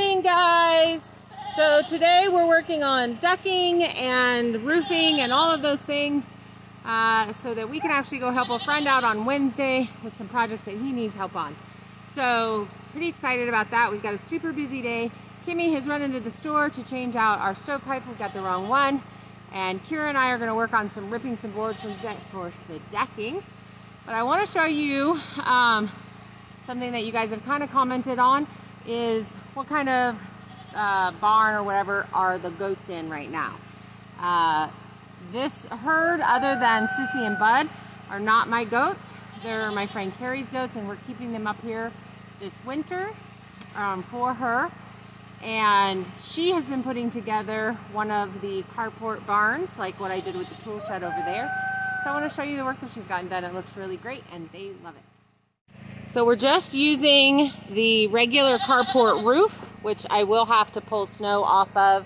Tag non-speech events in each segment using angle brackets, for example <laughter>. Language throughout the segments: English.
Morning, guys. So today we're working on decking and roofing and all of those things uh, so that we can actually go help a friend out on Wednesday with some projects that he needs help on. So pretty excited about that. We've got a super busy day. Kimmy has run into the store to change out our stovepipe. We've got the wrong one. And Kira and I are going to work on some ripping some boards from for the decking. But I want to show you um, something that you guys have kind of commented on is what kind of uh, barn or whatever are the goats in right now. Uh, this herd, other than Sissy and Bud, are not my goats. They're my friend Carrie's goats, and we're keeping them up here this winter um, for her. And she has been putting together one of the carport barns, like what I did with the tool shed over there. So I want to show you the work that she's gotten done. It looks really great, and they love it. So we're just using the regular carport roof, which I will have to pull snow off of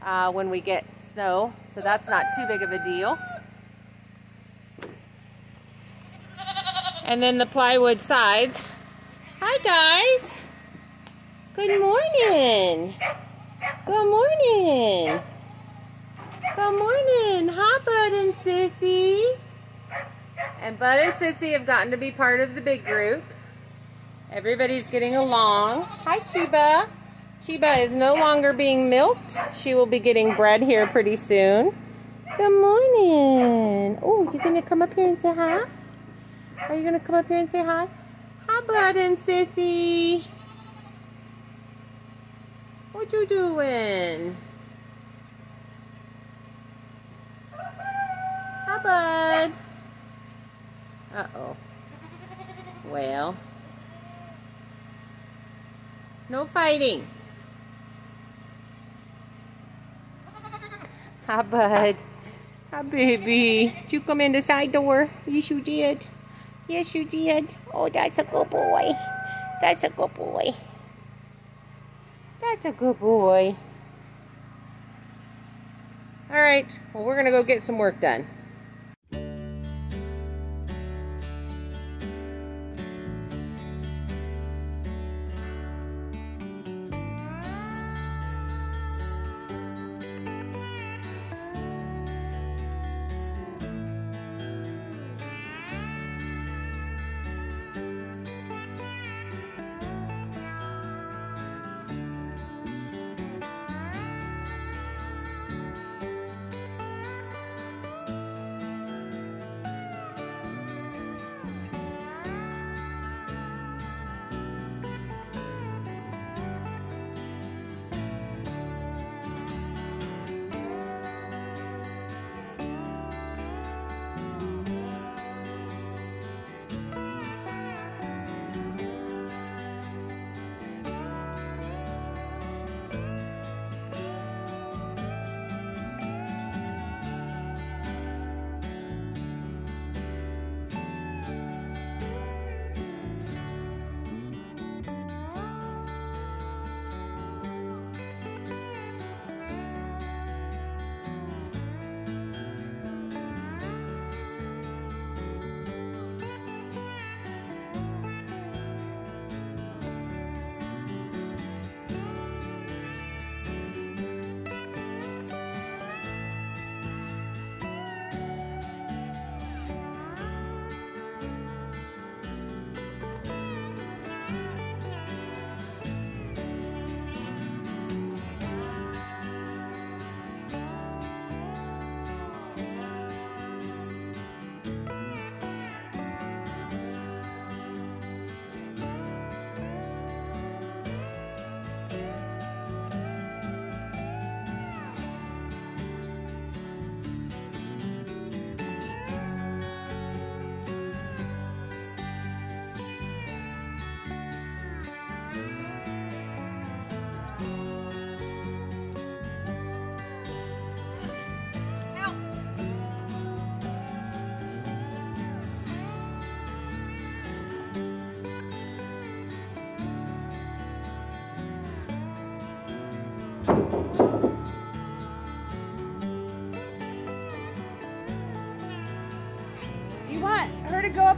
uh, when we get snow. So that's not too big of a deal. And then the plywood sides. Hi guys. Good morning. Good morning. Good morning. Bud and Sissy. And Bud and Sissy have gotten to be part of the big group. Everybody's getting along. Hi, Chiba. Chiba is no longer being milked. She will be getting bred here pretty soon. Good morning. Oh, you're going to come up here and say hi? Are you going to come up here and say hi? Hi, Bud and Sissy. What you doing? Hi, Bud. Uh-oh. Well. No fighting. Hi, bud. Hi, baby. Did you come in the side door? Yes, you did. Yes, you did. Oh, that's a good boy. That's a good boy. That's a good boy. All right. Well, we're going to go get some work done.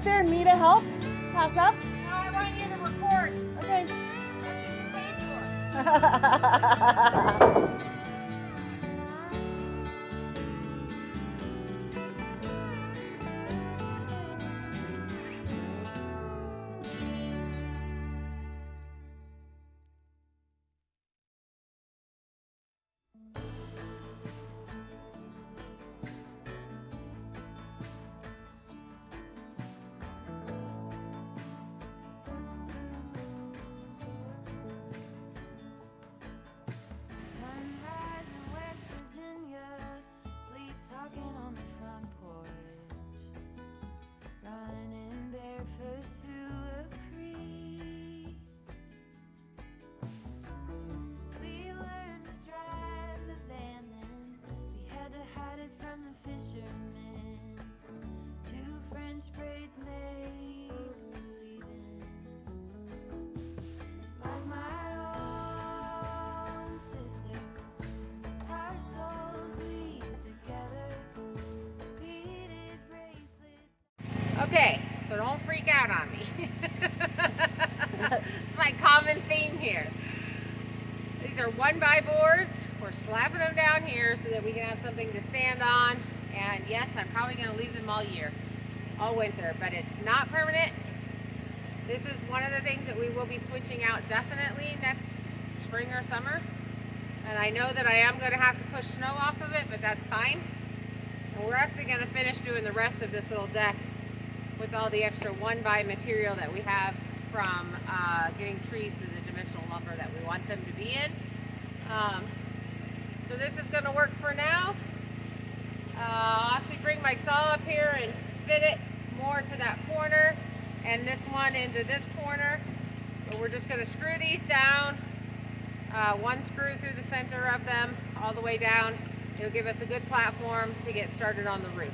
Up there and me to help? Pass up? No, I want you to record. Okay. <laughs> Okay, so don't freak out on me. <laughs> it's my common theme here. These are one by boards. We're slapping them down here so that we can have something to stand on. And yes, I'm probably going to leave them all year, all winter, but it's not permanent. This is one of the things that we will be switching out definitely next spring or summer. And I know that I am going to have to push snow off of it, but that's fine. And we're actually going to finish doing the rest of this little deck with all the extra one by material that we have from uh, getting trees to the dimensional lumber that we want them to be in. Um, so this is going to work for now. Uh, I'll actually bring my saw up here and fit it more to that corner and this one into this corner. But we're just going to screw these down, uh, one screw through the center of them all the way down. It'll give us a good platform to get started on the roof.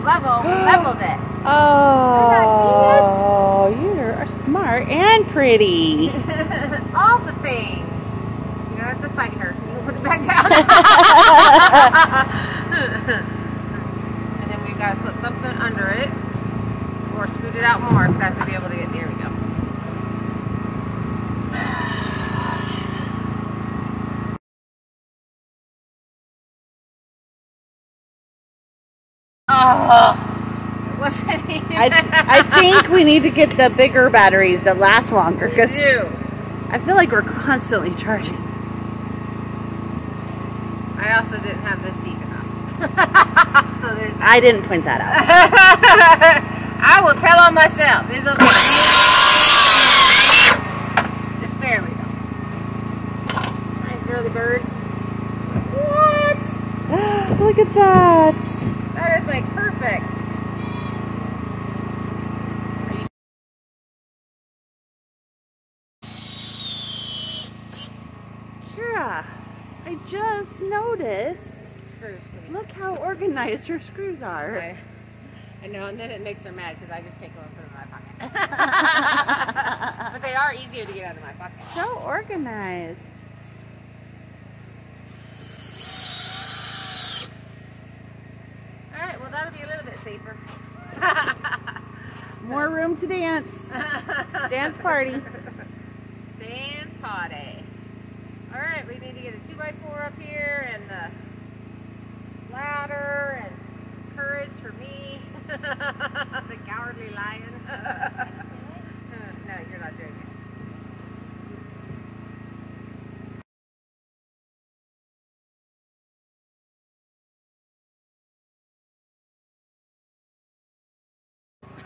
<gasps> Oh, that level, leveled it. Oh, you are smart and pretty. <laughs> All the things. You don't have to fight her. You can put it back down. <laughs> <laughs> and then we've got to slip something under it. Or scoot it out more because I have to be able to get, there we go. Oh, it wasn't even. I, I think we need to get the bigger batteries that last longer we because do. I feel like we're constantly charging. I also didn't have this deep enough. <laughs> so there's. I didn't point that out. <laughs> I will tell on myself. It's okay. Just barely though. Nice girly bird. What? <gasps> Look at that. That is like perfect. Are you Kira, I just noticed. screws, please? Look how organized her screws are. I, I know, and then it makes her mad because I just take them and put them in my pocket. <laughs> but they are easier to get out of my pocket. So organized. All right, well that'll be a little bit safer. <laughs> More room to dance. <laughs> Dance party. Dance party. All right, we need to get a two by four up here and the ladder and courage for me, <laughs> the cowardly lion. <laughs> no, you're not doing it.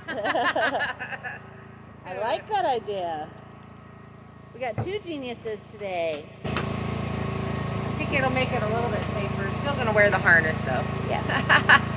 <laughs> I like that idea. We got two geniuses today. I think it'll make it a little bit safer. Still gonna wear the harness though. Yes. <laughs>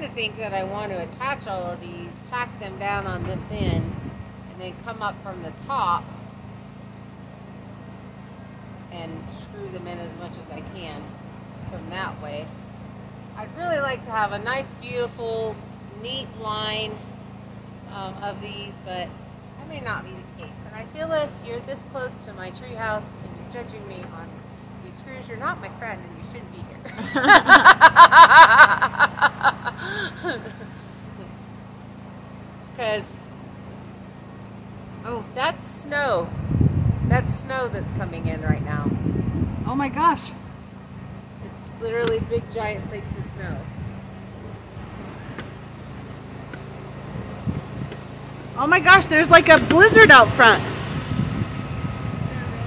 kind of think that I want to attach all of these, tack them down on this end, and then come up from the top and screw them in as much as I can from that way. I'd really like to have a nice, beautiful, neat line um, of these, but that may not be the case. And I feel if you're this close to my treehouse and you're judging me on these screws, you're not my friend and you shouldn't be here. <laughs> <laughs> Because, oh, that's snow. That's snow that's coming in right now. Oh my gosh. It's literally big giant flakes of snow. Oh my gosh, there's like a blizzard out front.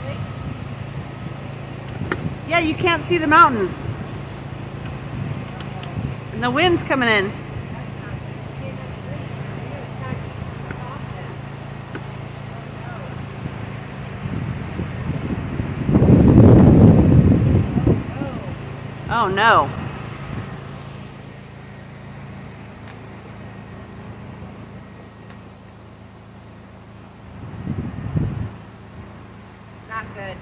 Really? Yeah, you can't see the mountain. And the wind's coming in. Oh no. Not good.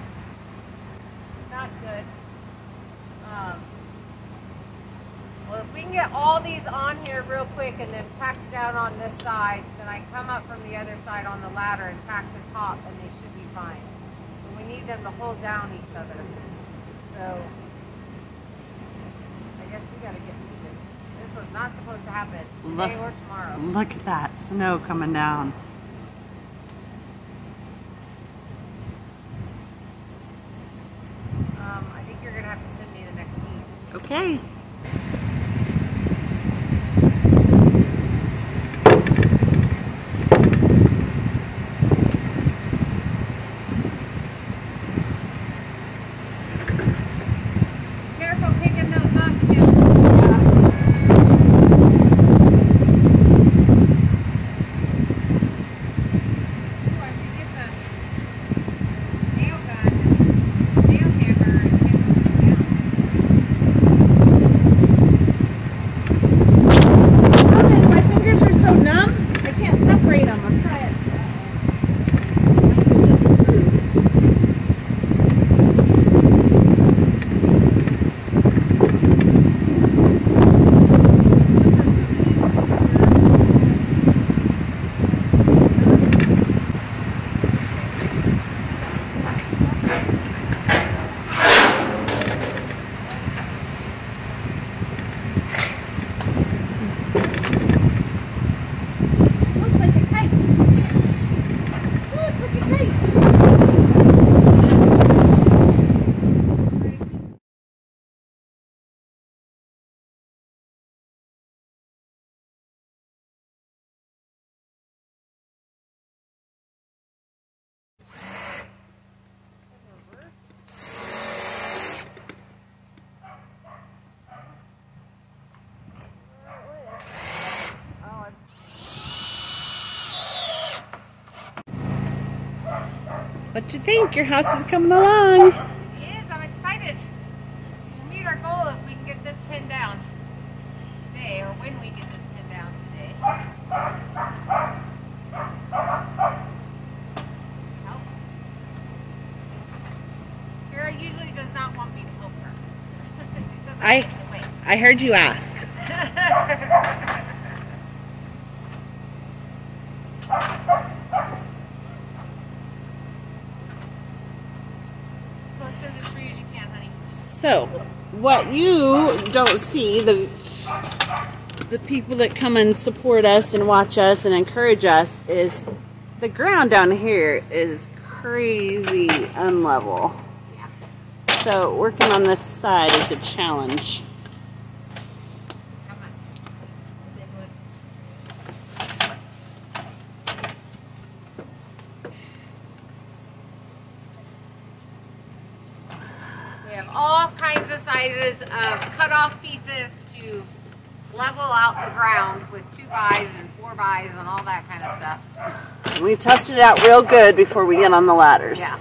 Not good. Um, well, if we can get all these on here real quick and then tacked down on this side, then I come up from the other side on the ladder and tack the top and they should be fine. We need them to hold down each other. So, guess we gotta get moving. This was not supposed to happen today Look. or tomorrow. Look at that snow coming down. Um, I think you're gonna have to send me the next piece. Okay. Careful picking those up, Jill. Ooh, I should get the nail gun, nail hammer, and hammer these down. Goodness, my fingers are so numb. I can't separate them. I'm trying. Looks like a kite. Looks like a kite. What you think? Your house is coming along. It is, I'm excited. We'll meet our goal if we can get this pinned down today, or when we get this pinned down today. Help. Kara usually does not want me to help her. <laughs> she says I, I- get in the way. I heard you ask. <laughs> Close to the tree as you can, honey. So, what you don't see, the the people that come and support us and watch us and encourage us is the ground down here is crazy unlevel. Yeah. So working on this side is a challenge. cut off pieces to level out the ground with two buys and four buys and all that kind of stuff. We tested it out real good before we get on the ladders. Yeah.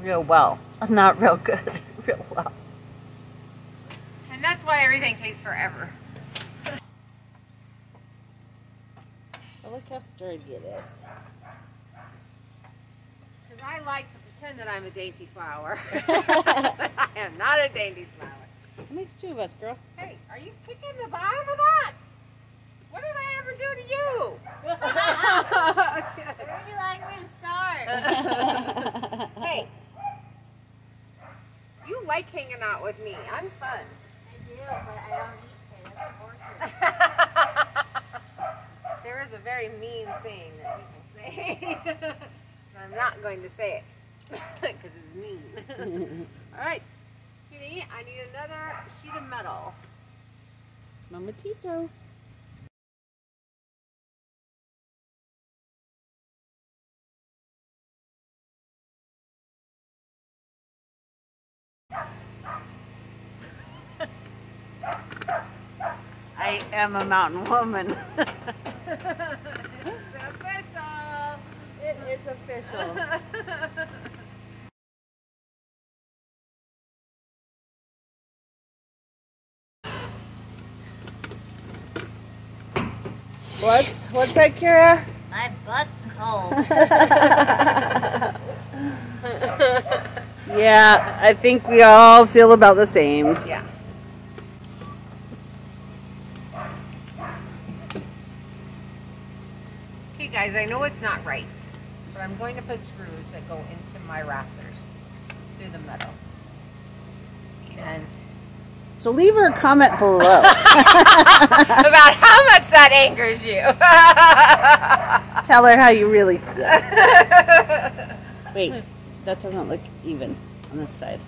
Real well, not real good, <laughs> real well. And that's why everything takes forever. But look how sturdy it is. Because I like to pretend that I'm a dainty flower. <laughs> I am not a dainty flower. It makes two of us, girl. Hey, are you kicking the bottom of that? What did I ever do to you? <laughs> <laughs> Where would you like me to start? hey, you like hanging out with me. I'm fun. <laughs> there is a very mean saying that people say. <laughs> I'm not going to say it <laughs> because it's mean. All right, Kitty, I need another sheet of metal. Mamatito. I am a mountain woman. <laughs> It's official. it is official. What's what's that, Kira? My butt's cold. <laughs> Yeah, I think we all feel about the same. Yeah. Guys, I know it's not right, but I'm going to put screws that go into my rafters through the metal. And So leave her a comment below. <laughs> about how much that angers you. <laughs> Tell her how you really feel. <laughs> Wait, that doesn't look even on this side.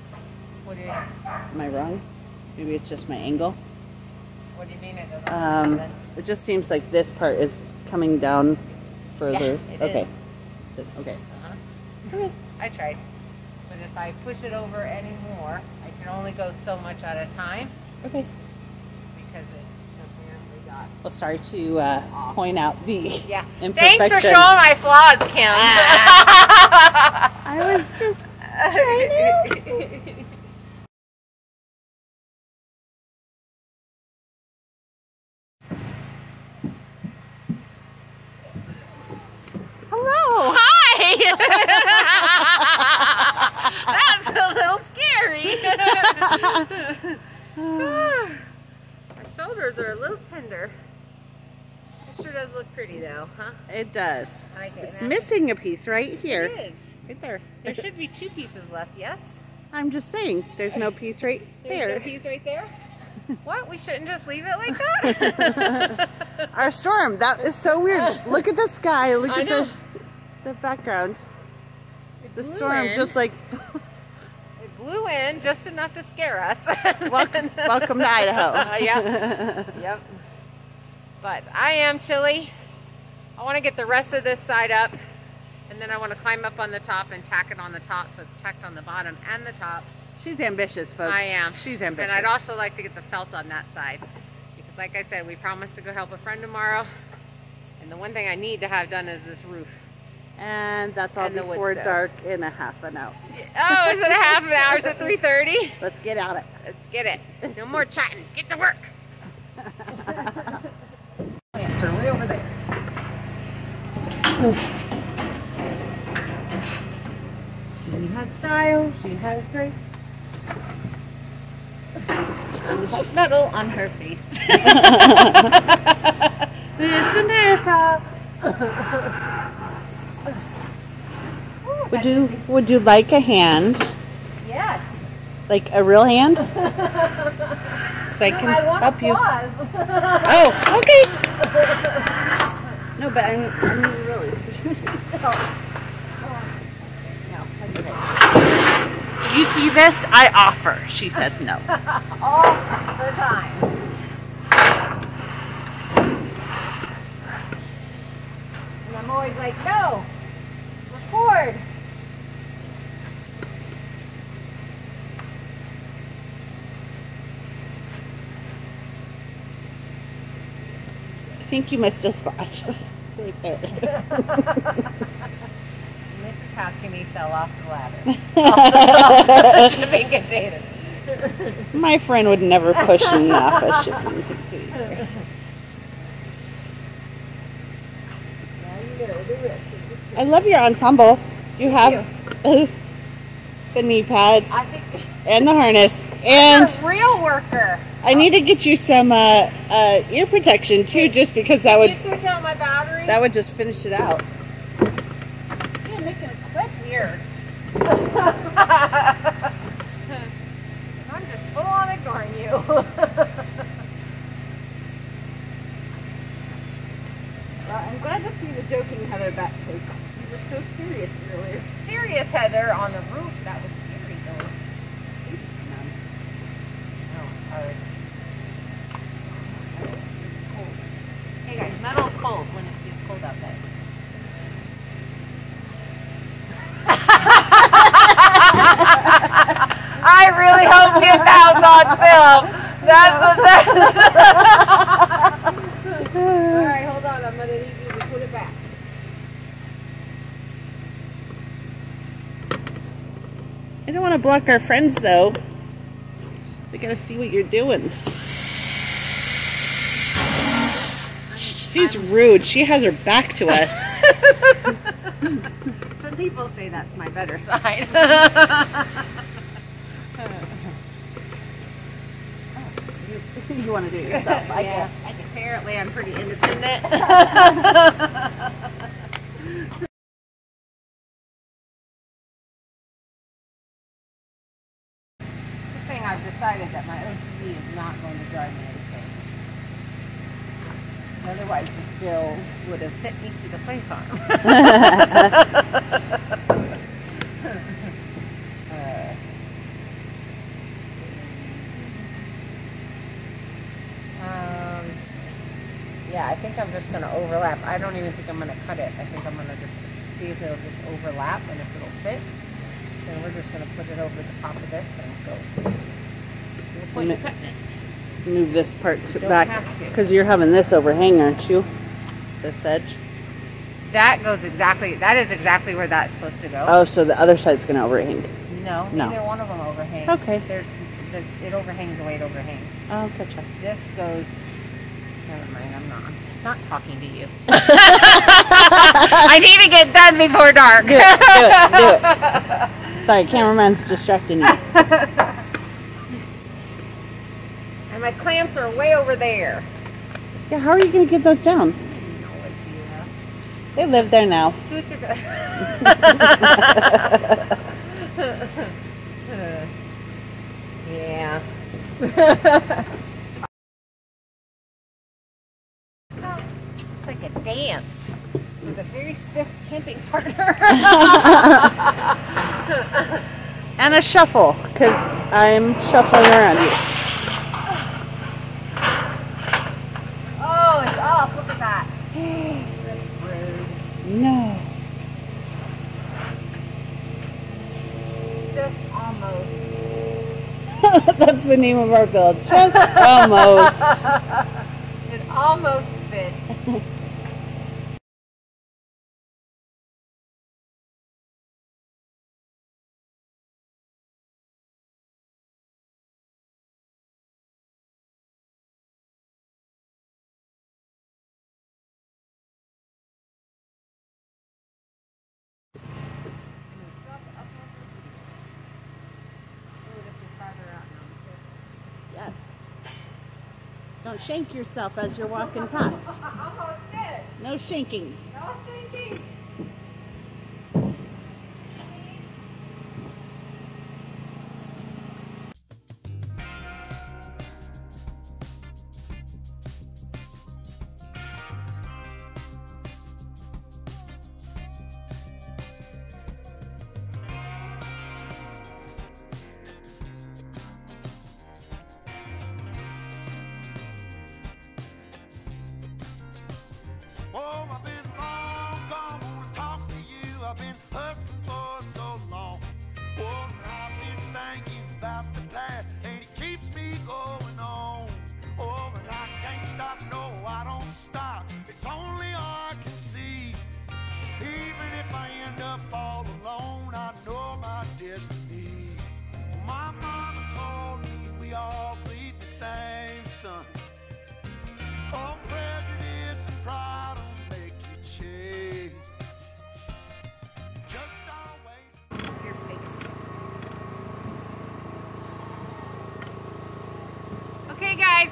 what do you Am I wrong? Maybe it's just my angle. What do you mean it doesn't? Um, then? it just seems like this part is coming down further. Yeah, it okay. is. Okay. Uh-huh. I tried. But if I push it over any more, I can only go so much at a time Okay. because it's apparently got. Well, sorry to uh, point out the Yeah. Thanks for showing my flaws, Kim. <laughs> I was just <laughs> hello. Hi. That's a scary. Our shoulders are a little tender. It sure does look pretty though, huh? It does. Okay, It's missing a piece right here. It is. Right there. There should be two pieces left, yes? I'm just saying, there's no piece right there. There's there. no piece right there? <laughs> What? We shouldn't just leave it like that? <laughs> Our storm. That is so weird. Look at the sky. Look I at know. the the background. The storm in. just like blew in just enough to scare us. <laughs> welcome welcome to Idaho. Uh, yep. <laughs> Yep. But I am chilly. I want to get the rest of this side up. And then I want to climb up on the top and tack it on the top so it's tacked on the bottom and the top. She's ambitious, folks. I am. She's ambitious. And I'd also like to get the felt on that side. Because like I said, we promised to go help a friend tomorrow. And the one thing I need to have done is this roof. And that's all And before dark in a half an hour. Oh, is it a half an hour? Is it 3.30? Let's get at it. Let's get it. No more chatting. Get to work. Plants are way over there. She has style. She has grace. She has metal on her face. <laughs> this America. <laughs> Would you would you like a hand? Yes. Like a real hand? <laughs> So I can I want help you. <laughs> Oh, okay. No, but I'm, I'm really. Do <laughs> you see this? I offer. She says no. All the time. And I'm always like, no, record. Think you missed a spot. <laughs> right there. And <laughs> this is how Kimmy fell off the ladder. off <laughs> the, off the shipping container. My friend would never push me off a shipping container. I love your ensemble. You have the knee pads and the harness, and a real worker. I need to get you some uh, uh, ear protection too, just because that Can would you switch out my battery? that would just finish it out. You're making it quit weird. I'm just full on ignoring you. <laughs> Well, I'm glad to see the joking Heather back because you were so serious earlier. Serious Heather on the roof. That was scary though. Oh, hard. Cold. Hey guys, metal's cold when it gets cold outside. I really hope you found on film. That's the best. All right, hold on. I'm gonna need you to put it back. I don't want to block our friends though. They gotta see what you're doing. She's rude. She has her back to us. <laughs> Some people say that's my better side. <laughs> you want to do it yourself. <laughs> I yeah, can't. apparently I'm pretty independent. <laughs> Good thing I've decided that my OCD is not going to drive me insane. Otherwise, this bill would have sent me to the flea farm. <laughs> Uh, Um, yeah, I think I'm just gonna overlap. I don't even think I'm gonna cut it. I think I'm gonna just see if it'll just overlap and if it'll fit. Then we're just gonna put it over the top of this and go. So no point cutting it. Move this part to back because you're having this overhang, aren't you? This edge. That goes exactly. That is exactly where that's supposed to go. Oh, so the other side's gonna overhang. no, no. neither one of them overhang. Okay. There's, there's it overhangs the way it overhangs. Oh, gotcha. This goes. Never mind. I'm not. I'm not talking to you. <laughs> I need to get done before dark. Do it. Do it. Do it. <laughs> Sorry, cameraman's distracting you. <laughs> And my clamps are way over there. Yeah, how are you gonna get those down? No idea. They live there now. Scooch your Yeah. Like a dance with a very stiff panting <laughs> partner. <laughs> And a shuffle, because I'm shuffling around you. oh, it's off. Look at that. That's. <gasps> No. Just almost. <laughs> That's the name of our build. Just almost. It almost fit. Yes. Don't shank yourself as you're walking past. No shanking. No shaking.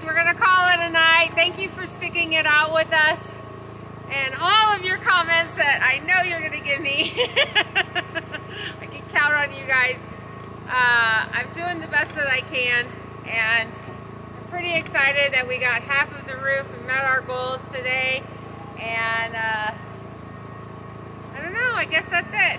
We're gonna call it a night. Thank you for sticking it out with us and all of your comments that I know you're gonna give me. <laughs> I can count on you guys. Uh, I'm doing the best that I can and I'm pretty excited that we got half of the roof and met our goals today. And uh, I don't know, I guess that's it.